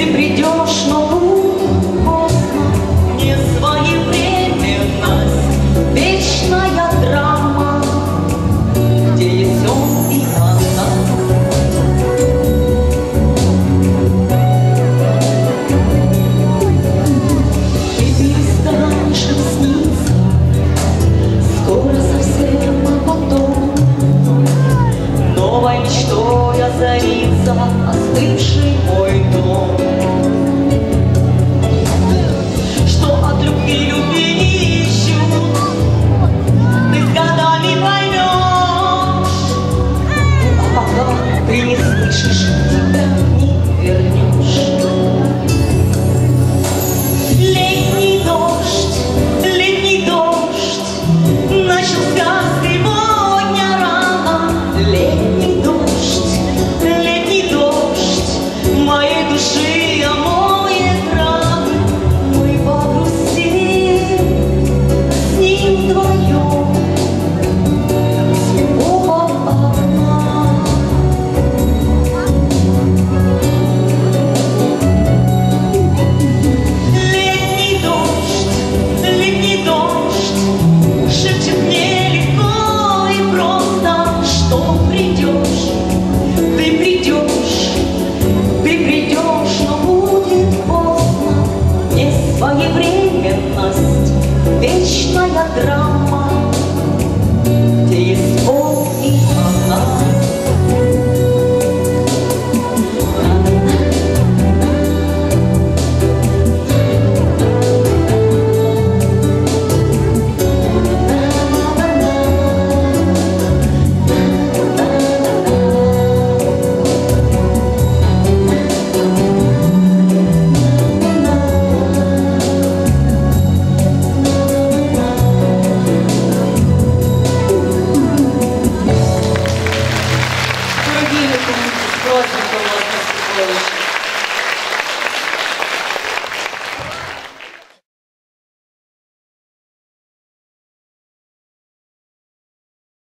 Ты придешь, но путь не своевременность, вечная драма, где есть он и она. Ты перестанешь им снить. Что я озарится а остывший мой дом. Что от любви любви не ищут, ты с поймешь. А пока ты не слышишь Своевременность, вечная драма, где есть